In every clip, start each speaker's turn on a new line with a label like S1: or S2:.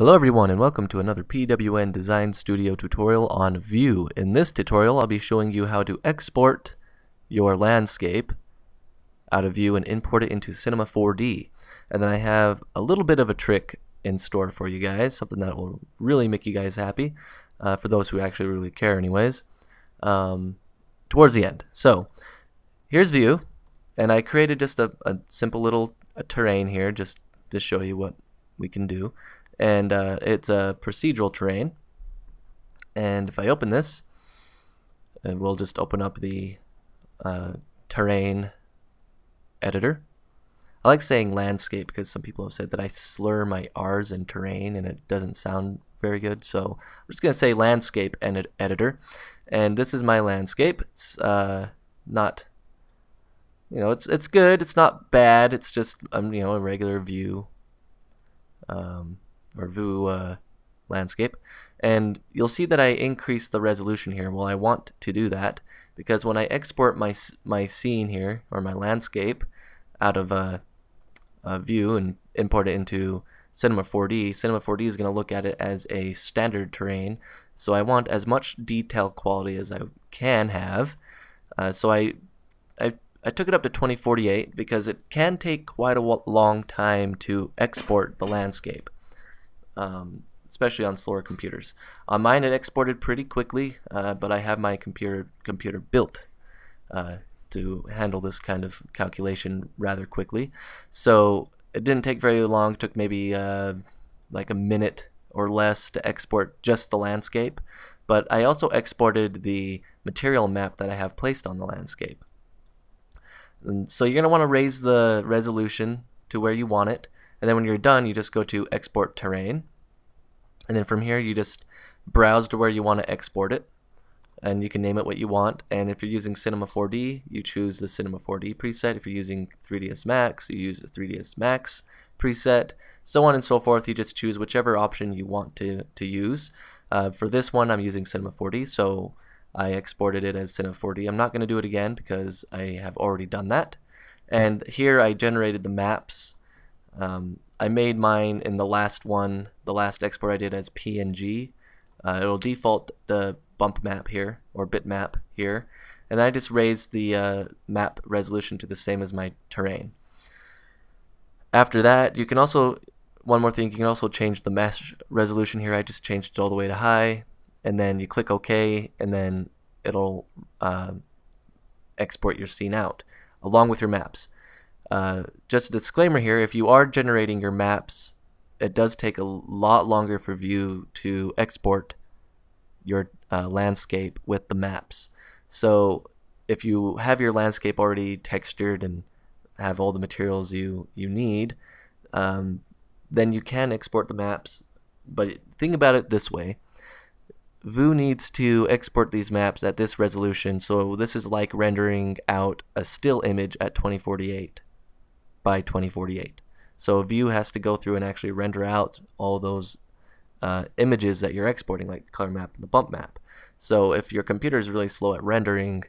S1: Hello everyone and welcome to another PWN Design Studio tutorial on Vue. In this tutorial I'll be showing you how to export your landscape out of Vue and import it into Cinema 4D. And then I have a little bit of a trick in store for you guys, something that will really make you guys happy, uh, for those who actually really care anyways, um, towards the end. So here's Vue, and I created just a, a simple little a terrain here just to show you what we can do and uh, it's a procedural terrain. And if I open this, and we'll just open up the uh, terrain editor. I like saying landscape because some people have said that I slur my R's in terrain and it doesn't sound very good. So I'm just going to say landscape ed editor. And this is my landscape. It's uh, not, you know, it's it's good. It's not bad. It's just, um, you know, a regular view. Um, or Vue uh, landscape. And you'll see that I increase the resolution here. Well, I want to do that because when I export my, my scene here, or my landscape, out of a, a Vue and import it into Cinema 4D, Cinema 4D is going to look at it as a standard terrain. So I want as much detail quality as I can have. Uh, so I, I, I took it up to 2048 because it can take quite a long time to export the landscape um, especially on slower computers. On mine, it exported pretty quickly, uh, but I have my computer computer built uh, to handle this kind of calculation rather quickly. So it didn't take very long. It took maybe uh, like a minute or less to export just the landscape. But I also exported the material map that I have placed on the landscape. And so you're going to want to raise the resolution to where you want it. And then when you're done, you just go to export terrain. And then from here, you just browse to where you want to export it. And you can name it what you want. And if you're using Cinema 4D, you choose the Cinema 4D preset. If you're using 3ds Max, you use the 3ds Max preset. So on and so forth. You just choose whichever option you want to, to use. Uh, for this one, I'm using Cinema 4D, so I exported it as Cinema 4D. I'm not going to do it again because I have already done that. And here I generated the maps um, I made mine in the last one, the last export I did as PNG. Uh, it'll default the bump map here, or bitmap here, and I just raised the uh, map resolution to the same as my terrain. After that, you can also, one more thing, you can also change the mesh resolution here. I just changed it all the way to high, and then you click OK, and then it'll uh, export your scene out, along with your maps. Uh, just a disclaimer here, if you are generating your maps, it does take a lot longer for Vue to export your uh, landscape with the maps. So if you have your landscape already textured and have all the materials you, you need, um, then you can export the maps. But think about it this way. Vue needs to export these maps at this resolution, so this is like rendering out a still image at 2048 by 2048. So Vue has to go through and actually render out all those uh, images that you're exporting, like the color map and the bump map. So if your computer is really slow at rendering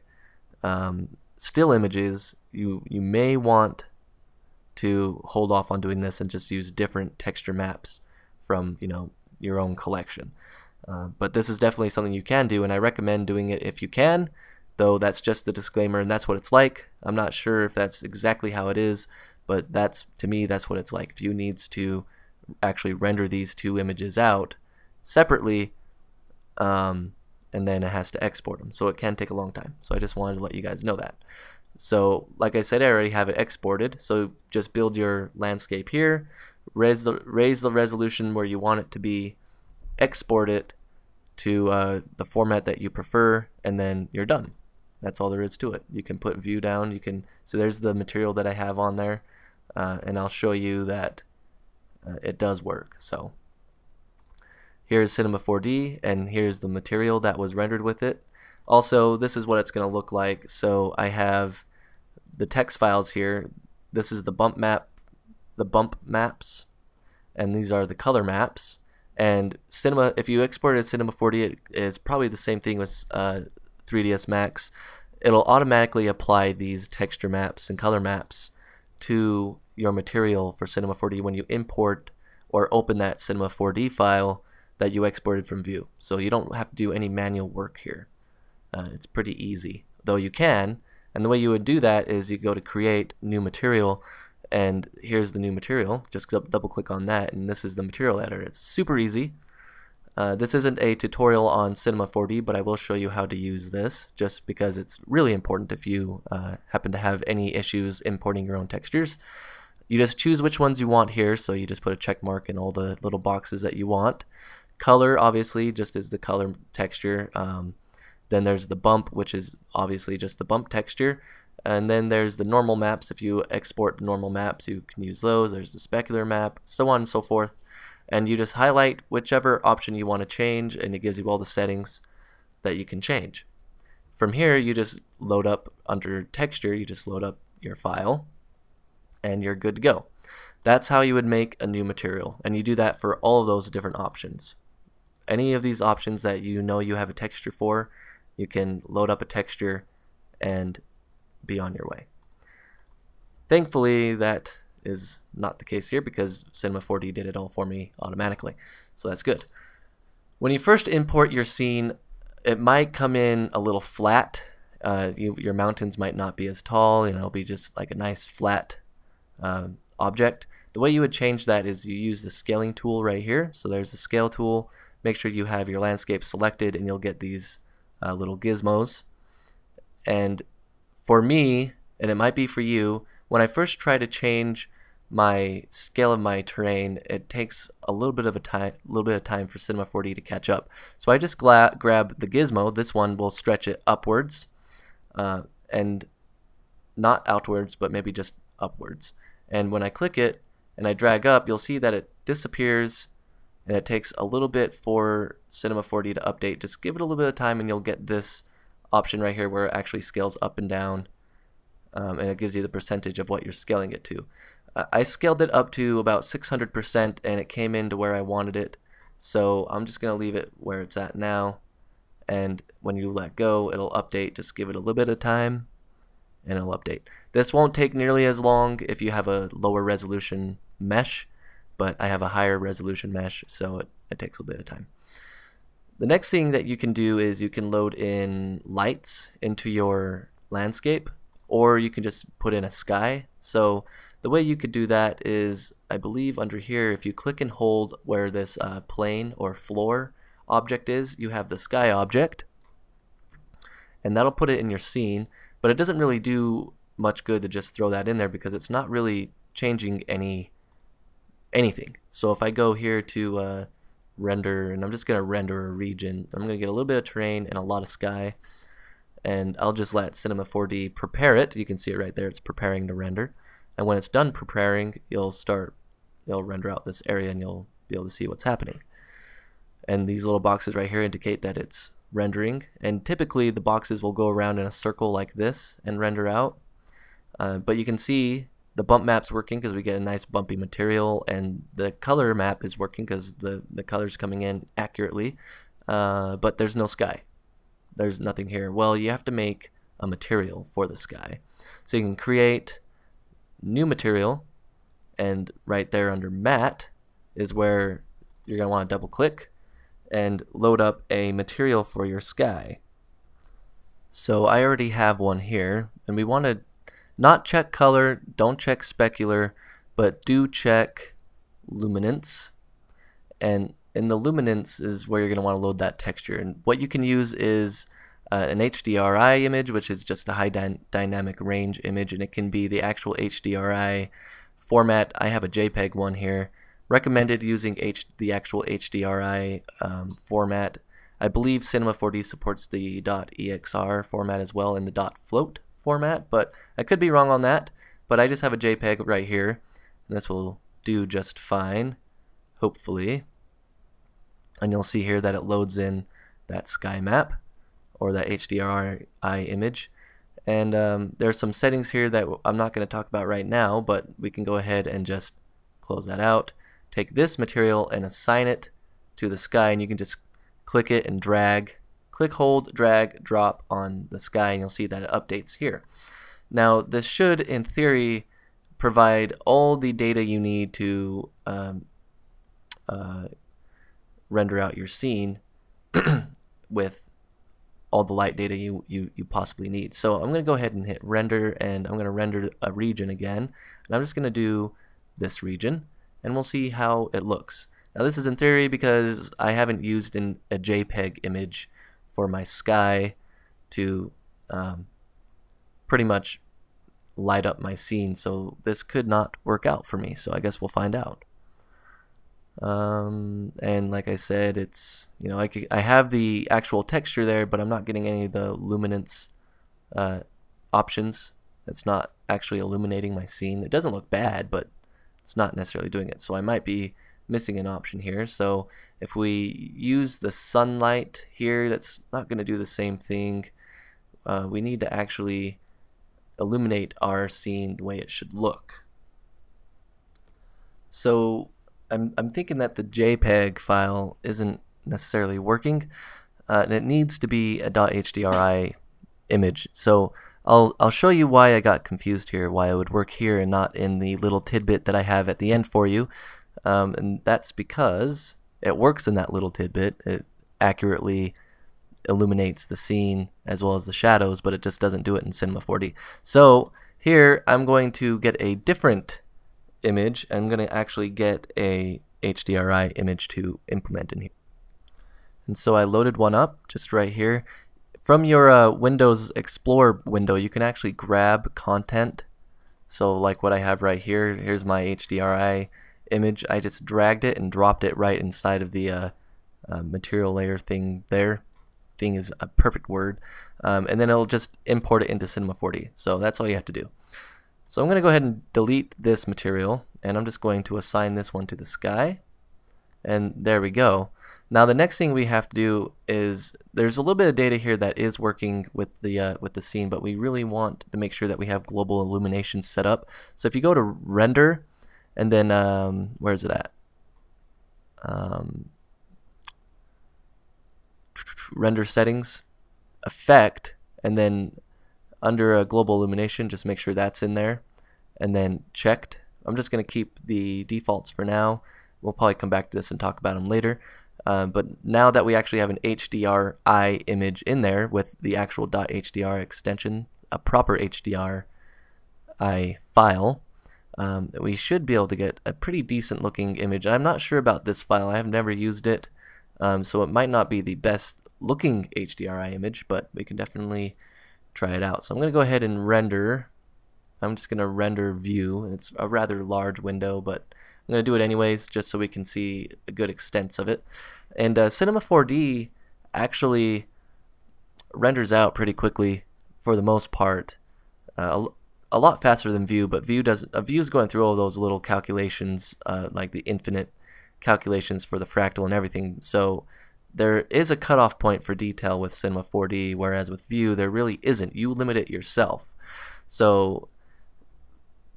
S1: um, still images, you you may want to hold off on doing this and just use different texture maps from you know your own collection. Uh, but this is definitely something you can do, and I recommend doing it if you can. Though that's just the disclaimer, and that's what it's like. I'm not sure if that's exactly how it is, but that's to me that's what it's like. Vue needs to actually render these two images out separately, um, and then it has to export them. So it can take a long time. So I just wanted to let you guys know that. So like I said, I already have it exported. So just build your landscape here, raise the raise the resolution where you want it to be, export it to uh, the format that you prefer, and then you're done. That's all there is to it. You can put Vue down. You can so there's the material that I have on there uh, and I'll show you that uh, it does work. So here's Cinema 4D and here's the material that was rendered with it. Also, this is what it's going to look like. So I have the text files here. This is the bump map, the bump maps, and these are the color maps. And Cinema, if you exported Cinema 4D, it, it's probably the same thing with uh, 3ds Max. It'll automatically apply these texture maps and color maps to your material for Cinema 4D when you import or open that Cinema 4D file that you exported from Vue. So you don't have to do any manual work here. Uh, it's pretty easy, though you can. And the way you would do that is you go to create new material and here's the new material. Just double click on that and this is the material editor. It's super easy. Uh, this isn't a tutorial on Cinema 4D, but I will show you how to use this just because it's really important if you uh, happen to have any issues importing your own textures. You just choose which ones you want here, so you just put a check mark in all the little boxes that you want. Color, obviously, just is the color texture. Um, then there's the bump, which is obviously just the bump texture. And then there's the normal maps. If you export normal maps, you can use those. There's the specular map, so on and so forth. And you just highlight whichever option you want to change, and it gives you all the settings that you can change. From here, you just load up under texture, you just load up your file, and you're good to go. That's how you would make a new material, and you do that for all of those different options. Any of these options that you know you have a texture for, you can load up a texture and be on your way. Thankfully, that is not the case here because Cinema 4D did it all for me automatically. So that's good. When you first import your scene, it might come in a little flat. Uh, you, your mountains might not be as tall. You know, it'll be just like a nice flat uh, object. The way you would change that is you use the scaling tool right here. So there's the scale tool. Make sure you have your landscape selected and you'll get these uh, little gizmos. And for me, and it might be for you, when I first try to change my scale of my terrain, it takes a little bit of a time, little bit of time for Cinema 4D to catch up. So I just grab the gizmo. This one will stretch it upwards, uh, and not outwards, but maybe just upwards. And when I click it and I drag up, you'll see that it disappears and it takes a little bit for Cinema 4D to update. Just give it a little bit of time and you'll get this option right here where it actually scales up and down um, and it gives you the percentage of what you're scaling it to. Uh, I scaled it up to about 600% and it came into where I wanted it so I'm just going to leave it where it's at now and when you let go it'll update just give it a little bit of time and it'll update. This won't take nearly as long if you have a lower resolution mesh but I have a higher resolution mesh so it, it takes a bit of time. The next thing that you can do is you can load in lights into your landscape or you can just put in a sky. So the way you could do that is I believe under here if you click and hold where this uh, plane or floor object is you have the sky object and that'll put it in your scene but it doesn't really do much good to just throw that in there because it's not really changing any anything. So if I go here to uh, render, and I'm just going to render a region. I'm going to get a little bit of terrain and a lot of sky, and I'll just let Cinema 4D prepare it. You can see it right there. It's preparing to render. And when it's done preparing, you'll start, you'll render out this area and you'll be able to see what's happening. And these little boxes right here indicate that it's rendering. And typically the boxes will go around in a circle like this and render out. Uh, but you can see the bump map's working because we get a nice bumpy material and the color map is working because the, the color's coming in accurately uh, but there's no sky there's nothing here. Well you have to make a material for the sky so you can create new material and right there under matte is where you're going to want to double click and load up a material for your sky. So I already have one here and we want to not check color, don't check specular, but do check luminance. And in the luminance is where you're going to want to load that texture. And what you can use is uh, an HDRI image, which is just a high dy dynamic range image, and it can be the actual HDRI format. I have a JPEG one here. Recommended using H the actual HDRI um, format. I believe Cinema 4D supports the .exr format as well and the .float format, but I could be wrong on that. But I just have a JPEG right here, and this will do just fine, hopefully. And you'll see here that it loads in that sky map or that HDRI image. And um, there's some settings here that I'm not going to talk about right now, but we can go ahead and just close that out. Take this material and assign it to the sky, and you can just click it and drag click, hold, drag, drop on the sky, and you'll see that it updates here. Now, this should, in theory, provide all the data you need to um, uh, render out your scene with all the light data you, you, you possibly need. So I'm going to go ahead and hit render and I'm going to render a region again. And I'm just going to do this region and we'll see how it looks. Now this is in theory because I haven't used an, a JPEG image for my sky to um, pretty much light up my scene so this could not work out for me so I guess we'll find out um, and like I said it's you know I, I have the actual texture there but I'm not getting any of the luminance uh, options. It's not actually illuminating my scene. It doesn't look bad but it's not necessarily doing it. So I might be missing an option here. So if we use the sunlight here that's not going to do the same thing. Uh, we need to actually illuminate our scene the way it should look. So I'm, I'm thinking that the JPEG file isn't necessarily working uh, and it needs to be a .hdri image. So I'll, I'll show you why I got confused here, why it would work here and not in the little tidbit that I have at the end for you. Um, and that's because it works in that little tidbit. It accurately illuminates the scene as well as the shadows, but it just doesn't do it in Cinema 4D. So here I'm going to get a different image. I'm going to actually get a HDRI image to implement in here. And so I loaded one up just right here. From your uh, Windows Explorer window, you can actually grab content. So like what I have right here, here's my HDRI image. I just dragged it and dropped it right inside of the uh, uh, material layer thing there thing is a perfect word. Um, and then it'll just import it into Cinema 4D. So that's all you have to do. So I'm going to go ahead and delete this material and I'm just going to assign this one to the sky. And there we go. Now the next thing we have to do is there's a little bit of data here that is working with the uh, with the scene, but we really want to make sure that we have global illumination set up. So if you go to render and then um, where is it at? Um, render settings, effect, and then under a global illumination, just make sure that's in there, and then checked. I'm just going to keep the defaults for now. We'll probably come back to this and talk about them later. Uh, but now that we actually have an HDRI image in there with the actual .hdr extension, a proper HDRI file, um, we should be able to get a pretty decent looking image. I'm not sure about this file. I have never used it. Um, so it might not be the best looking HDRI image, but we can definitely try it out. So I'm going to go ahead and render. I'm just going to render view. It's a rather large window, but I'm going to do it anyways just so we can see a good extent of it. And uh, Cinema 4D actually renders out pretty quickly for the most part. Uh, a, lot faster than Vue, but Vue does uh, Vue's going through all those little calculations, uh, like the infinite calculations for the fractal and everything. So there is a cutoff point for detail with Cinema 4D, whereas with Vue there really isn't. You limit it yourself. So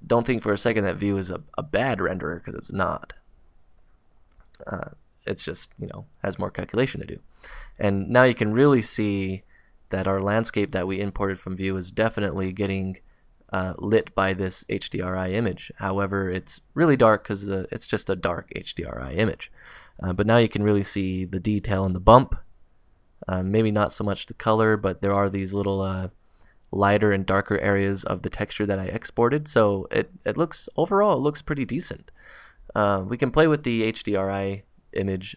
S1: don't think for a second that Vue is a, a bad renderer because it's not. Uh, it's just you know has more calculation to do. And now you can really see that our landscape that we imported from Vue is definitely getting uh, lit by this HDRI image. However, it's really dark because uh, it's just a dark HDRI image. Uh, but now you can really see the detail in the bump. Uh, maybe not so much the color, but there are these little uh, lighter and darker areas of the texture that I exported. So it, it looks, overall, it looks pretty decent. Uh, we can play with the HDRI image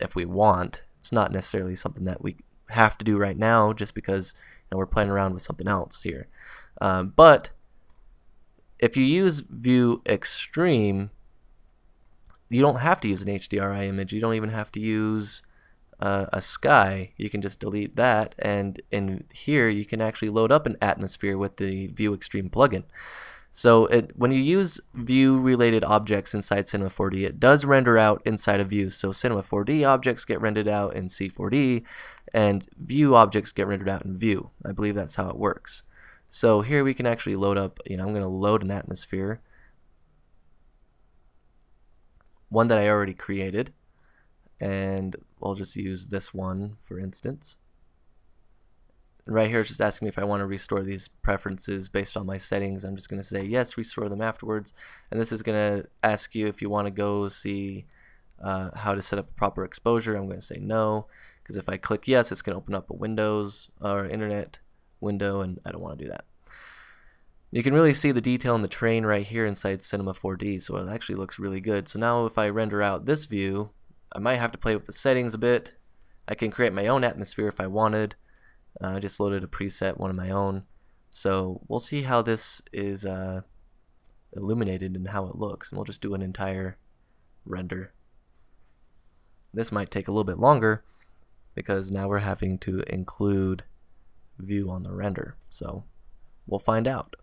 S1: if we want. It's not necessarily something that we have to do right now just because you know, we're playing around with something else here. Um, but if you use Vue xStream, you don't have to use an HDRI image. You don't even have to use uh, a sky. You can just delete that, and in here you can actually load up an atmosphere with the Vue xStream plugin. So it, when you use Vue-related objects inside Cinema 4D, it does render out inside of Vue. So Cinema 4D objects get rendered out in C4D, and Vue objects get rendered out in Vue. I believe that's how it works. So here we can actually load up, you know, I'm going to load an atmosphere. One that I already created. And I'll just use this one, for instance. And right here it's just asking me if I want to restore these preferences based on my settings. I'm just going to say yes, restore them afterwards. And this is going to ask you if you want to go see uh, how to set up a proper exposure, I'm going to say no, because if I click yes, it's going to open up a Windows or Internet window, and I don't want to do that. You can really see the detail in the train right here inside Cinema 4D, so it actually looks really good. So now if I render out this view, I might have to play with the settings a bit. I can create my own atmosphere if I wanted. Uh, I just loaded a preset, one of my own. So we'll see how this is uh, illuminated and how it looks, and we'll just do an entire render. This might take a little bit longer because now we're having to include Vue on the render. So we'll find out.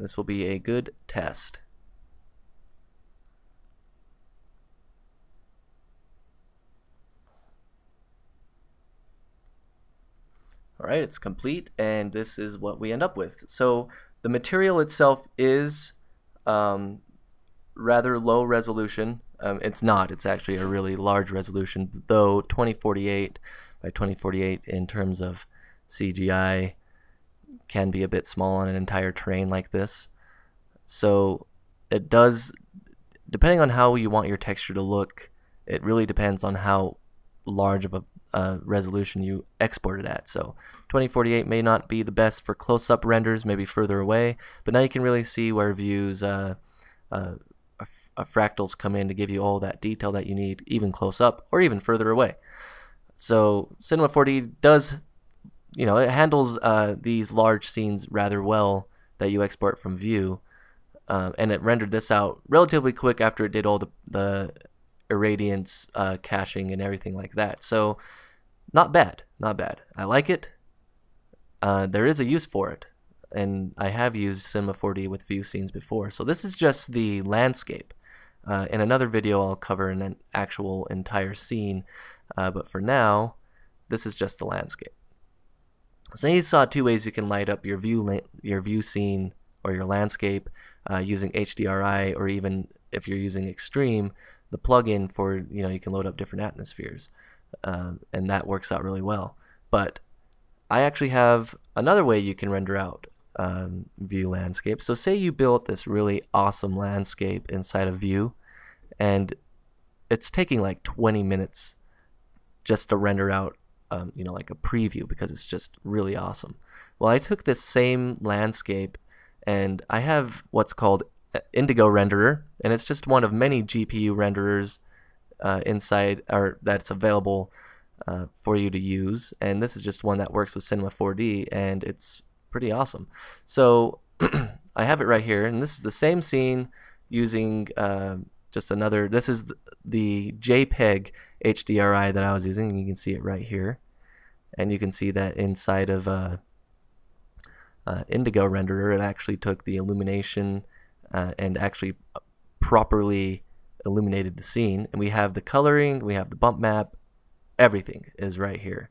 S1: This will be a good test. Alright, it's complete and this is what we end up with. So the material itself is um, rather low resolution. Um, it's not, it's actually a really large resolution, though 2048 by 2048 in terms of CGI can be a bit small on an entire train like this. So it does, depending on how you want your texture to look, it really depends on how large of a resolution you export it at. So 2048 may not be the best for close-up renders, maybe further away, but now you can really see where Vue's, uh, uh, fractals come in to give you all that detail that you need, even close up or even further away. So Cinema 4D does you know, it handles uh, these large scenes rather well that you export from Vue, um, and it rendered this out relatively quick after it did all the the irradiance uh, caching and everything like that. So, not bad, not bad. I like it. Uh, there is a use for it, and I have used Cinema 4D with Vue scenes before. So this is just the landscape. Uh, in another video, I'll cover an actual entire scene, uh, but for now, this is just the landscape. So you saw two ways you can light up your Vue your Vue scene or your landscape uh, using HDRI or even if you're using xStream, the plugin for you know you can load up different atmospheres, um, and that works out really well. But I actually have another way you can render out um, Vue landscape. So say you built this really awesome landscape inside of Vue, and it's taking like 20 minutes just to render out um, you know, like a preview because it's just really awesome. Well, I took this same landscape and I have what's called Indigo Renderer, and it's just one of many GPU renderers uh, inside or that's available uh, for you to use. And this is just one that works with Cinema 4D, and it's pretty awesome. So I have it right here, and this is the same scene using uh, just another. This is the, the JPEG HDRI that I was using. You can see it right here. And you can see that inside of uh, uh, Indigo Renderer, it actually took the illumination uh, and actually properly illuminated the scene. And we have the coloring, we have the bump map, everything is right here.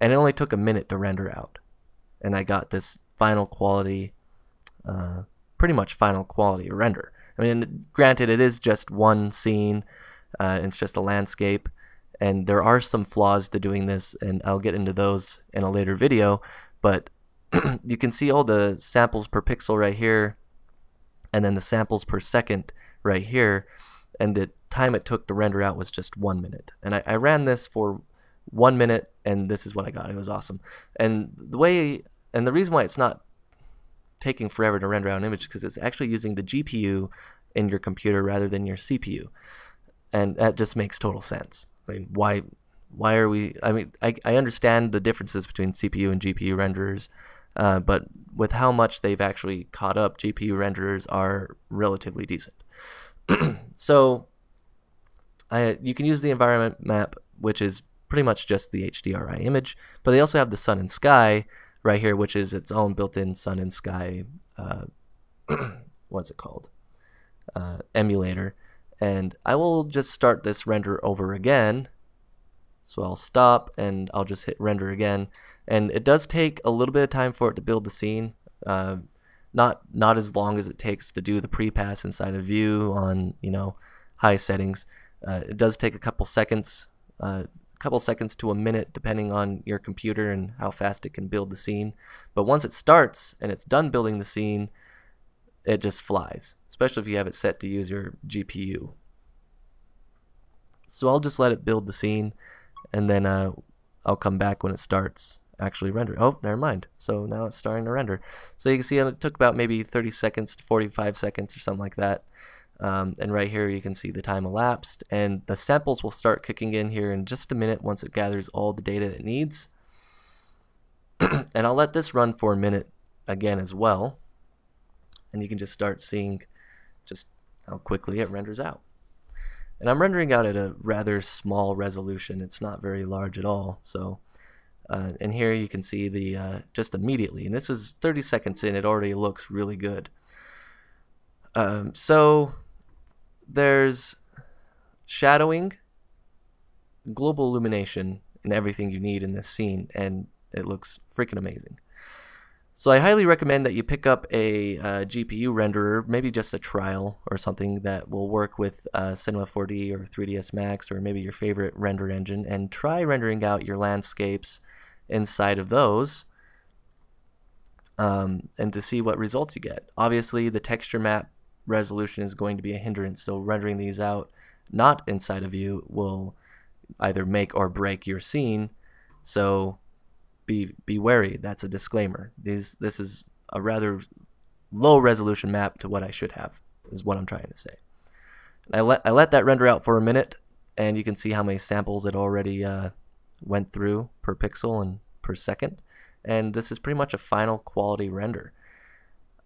S1: And it only took a minute to render out. And I got this final quality, uh, pretty much final quality render. I mean, granted, it is just one scene, uh, it's just a landscape, and there are some flaws to doing this, and I'll get into those in a later video, but you can see all the samples per pixel right here, and then the samples per second right here, and the time it took to render out was just one minute. And I, I ran this for one minute, and this is what I got. It was awesome. And the way, and the reason why it's not taking forever to render out an image because it's actually using the GPU in your computer rather than your CPU. And that just makes total sense. I mean, why why are we I mean I, I understand the differences between CPU and GPU renderers, uh, but with how much they've actually caught up, GPU renderers are relatively decent. so I, you can use the environment map, which is pretty much just the HDRI image, but they also have the sun and sky right here, which is its own built-in sun and sky. Uh, what's it called? Uh, emulator. And I will just start this render over again. So I'll stop and I'll just hit render again. And it does take a little bit of time for it to build the scene. Uh, not not as long as it takes to do the pre-pass inside of Vue on you know high settings. Uh, it does take a couple seconds, a uh, couple seconds to a minute, depending on your computer and how fast it can build the scene. But once it starts and it's done building the scene, it just flies, especially if you have it set to use your GPU. So I'll just let it build the scene and then uh, I'll come back when it starts actually rendering. Oh, never mind. So now it's starting to render. So you can see it took about maybe 30 seconds to 45 seconds or something like that. Um, and right here you can see the time elapsed and the samples will start kicking in here in just a minute once it gathers all the data it needs. and I'll let this run for a minute again as well. And you can just start seeing just how quickly it renders out. And I'm rendering out at a rather small resolution. It's not very large at all. So, uh, and here you can see the uh, just immediately, and this is 30 seconds in, it already looks really good. Um, so there's shadowing, global illumination, and everything you need in this scene, and it looks freaking amazing. So I highly recommend that you pick up a uh, GPU renderer, maybe just a trial or something that will work with uh, Cinema 4D or 3ds Max or maybe your favorite render engine and try rendering out your landscapes inside of those um, and to see what results Vue get. Obviously the texture map resolution is going to be a hindrance so rendering these out not inside of you will either make or break your scene. So be be wary. That's a disclaimer. These this is a rather low resolution map to what I should have. Is what I'm trying to say. And I let I let that render out for a minute, and you can see how many samples it already uh, went through per pixel and per second. And this is pretty much a final quality render.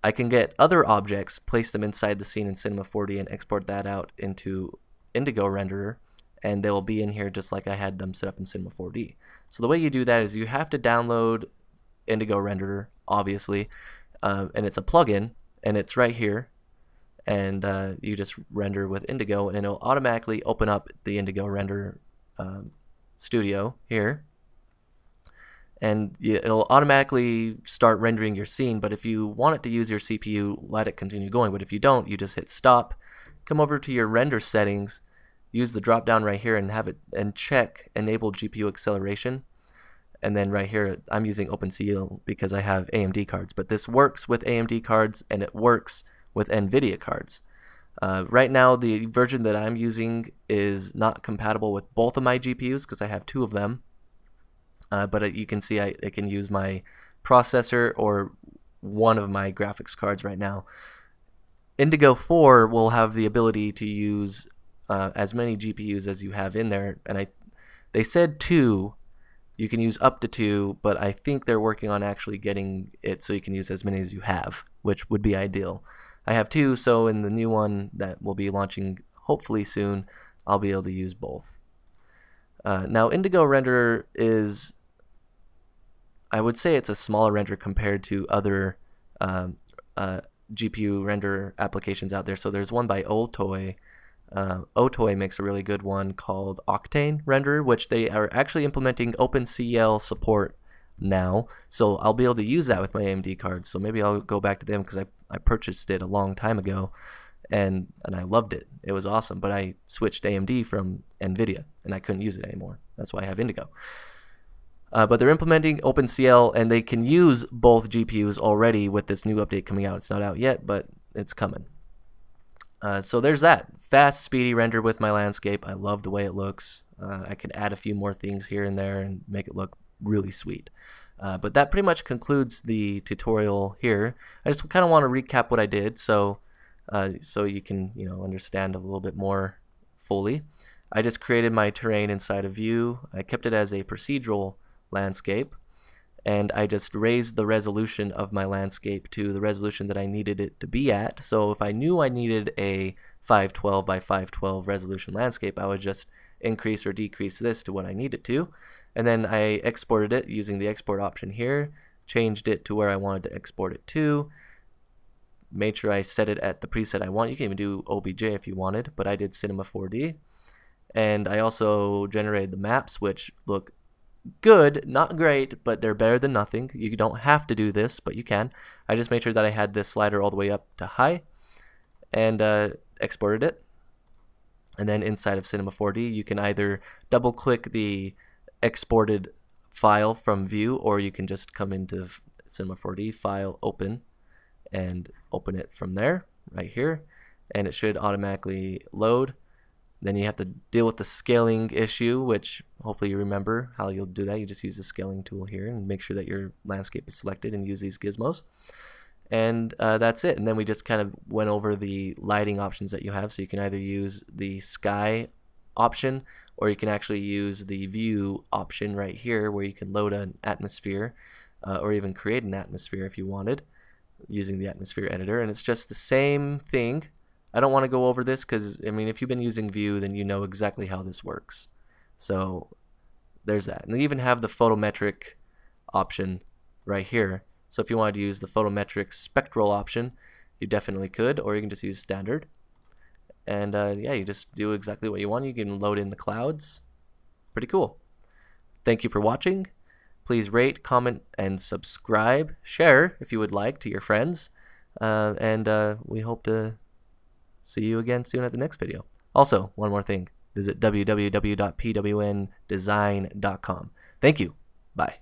S1: I can get other objects, place them inside the scene in Cinema 4D, and export that out into Indigo Renderer, and they will be in here just like I had them set up in Cinema 4D. So the way you do that is you have to download Indigo Renderer, obviously, um, and it's a plugin, and it's right here, and uh, you just render with Indigo, and it'll automatically open up the Indigo Render um, Studio here, and it'll automatically start rendering your scene. But if you want it to use your CPU, let it continue going. But if you don't, you just hit stop, come over to your render settings, use the drop down right here and have it and check enable GPU acceleration. And then right here, I'm using OpenCL because I have AMD cards, but this works with AMD cards and it works with NVIDIA cards. Uh, right now, the version that I'm using is not compatible with both of my GPUs because I have two of them. Uh, but you can see I, I can use my processor or one of my graphics cards right now. Indigo 4 will have the ability to use uh, as many GPUs as you have in there. And I, they said two. You can use up to two, but I think they're working on actually getting it so you can use as many as you have, which would be ideal. I have two, so in the new one that will be launching hopefully soon, I'll be able to use both. Uh, now, Indigo Renderer is, I would say it's a smaller render compared to other um, uh, GPU render applications out there. So there's one by Otoy uh, Otoy makes a really good one called Octane Renderer, which they are actually implementing OpenCL support now. So I'll be able to use that with my AMD cards. So maybe I'll go back to them because I, I purchased it a long time ago and and I loved it. It was awesome. But I switched AMD from NVIDIA and I couldn't use it anymore. That's why I have Indigo. Uh, but they're implementing OpenCL and they can use both GPUs already with this new update coming out. It's not out yet, but it's coming. Uh, so there's that fast, speedy render with my landscape. I love the way it looks. Uh, I could add a few more things here and there and make it look really sweet. Uh, but that pretty much concludes the tutorial here. I just kind of want to recap what I did so uh, so you can you know understand a little bit more fully. I just created my terrain inside of Vue. I kept it as a procedural landscape and I just raised the resolution of my landscape to the resolution that I needed it to be at. So if I knew I needed a 512 by 512 resolution landscape, I would just increase or decrease this to what I need it to. And then I exported it using the export option here, changed it to where I wanted to export it to, made sure I set it at the preset I want. You can even do OBJ if you wanted, but I did Cinema 4D. And I also generated the maps, which look good, not great, but they're better than nothing. You don't have to do this, but you can. I just made sure that I had this slider all the way up to high and uh, exported it. And then inside of Cinema 4D, you can either double click the exported file from Vue, or you can just come into Cinema 4D, File, Open, and open it from there, right here. And it should automatically load Then you have to deal with the scaling issue, which hopefully you remember how you'll do that. You just use the scaling tool here and make sure that your landscape is selected and use these gizmos. And uh, that's it. And then we just kind of went over the lighting options that you have. So you can either use the sky option or you can actually use the Vue option right here where you can load an atmosphere uh, or even create an atmosphere if you wanted using the atmosphere editor. And it's just the same thing I don't want to go over this because, I mean, if you've been using Vue, then you know exactly how this works. So there's that. And they even have the photometric option right here. So if you wanted to use the photometric spectral option, you definitely could, or you can just use standard. And uh, yeah, you just do exactly what you want. You can load in the clouds. Pretty cool. Thank you for watching. Please rate, comment, and subscribe. Share if you would like to your friends. Uh, and uh, we hope to see you again soon at the next video. Also, one more thing visit www.pwndesign.com. Thank you. Bye.